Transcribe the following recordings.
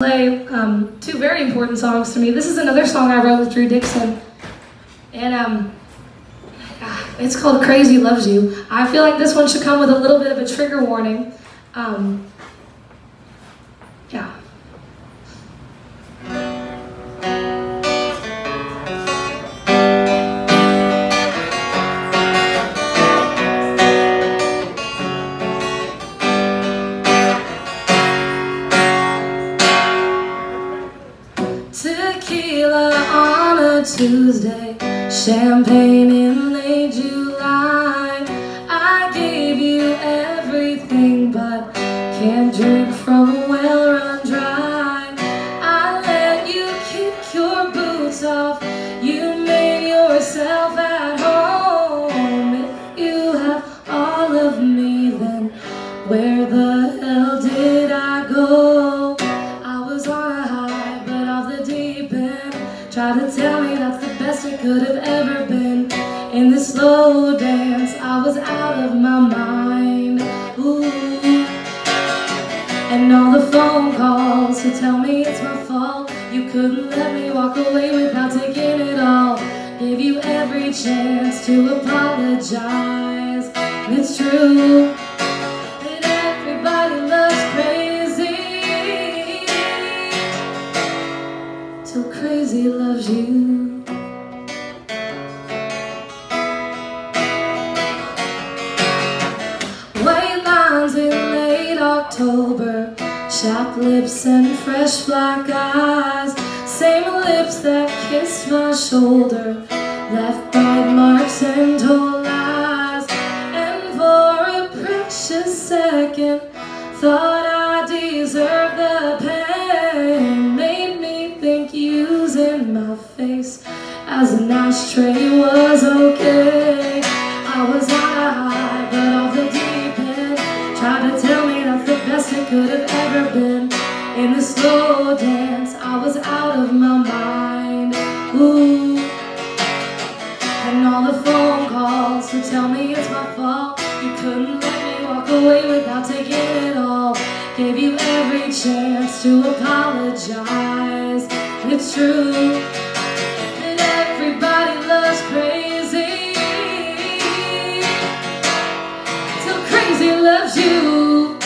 play um, two very important songs to me. This is another song I wrote with Drew Dixon, and um, ah, it's called "Crazy Loves You." I feel like this one should come with a little bit of a trigger warning. Um, yeah. Tuesday, champagne in late July. I gave you everything, but can't drink from a well run dry. I let you kick your boots off, you made yourself at home. If you have all of me, then where the hell did I go? I was on a high, but off the deep end. Try to tell me could have ever been. In this slow dance, I was out of my mind. Ooh. And all the phone calls to tell me it's my fault. You couldn't let me walk away without taking it all. Gave you every chance to apologize. It's true that everybody loves crazy. Till crazy loves you. In late October, chapped lips and fresh black eyes. Same lips that kissed my shoulder, left bite marks and told lies. And for a precious second, thought I deserved the pain. Made me think using my face as an ashtray was okay. Slow dance, I was out of my mind. Ooh. And all the phone calls to tell me it's my fault. You couldn't let me walk away without taking it all. Gave you every chance to apologize. It's true that everybody loves crazy. Till crazy loves you.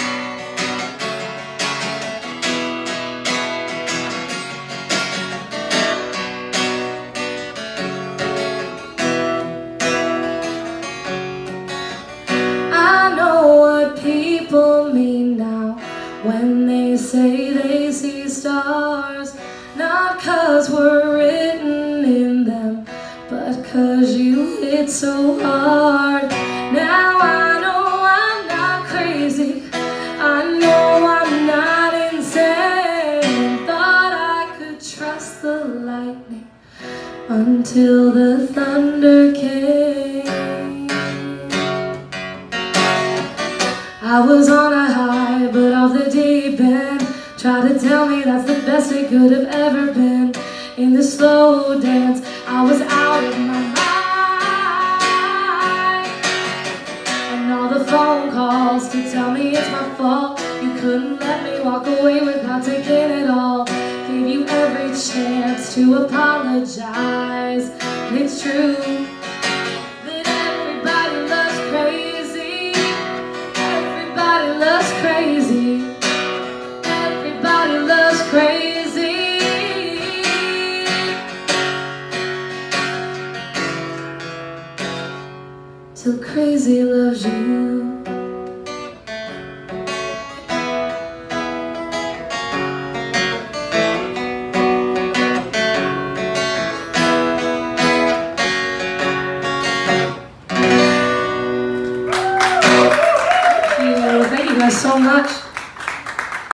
When they say they see stars. Not cause we're written in them, but cause you hit so hard. Now I know I'm not crazy. I know I'm not insane. Thought I could trust the lightning until the thunder came. I was on To tell me that's the best it could have ever been. In the slow dance, I was out of my mind. And all the phone calls to tell me it's my fault. You couldn't let me walk away without taking it all. Gave you every chance to apologize. It's true that everybody loves crazy. Everybody loves crazy. Till crazy loves you.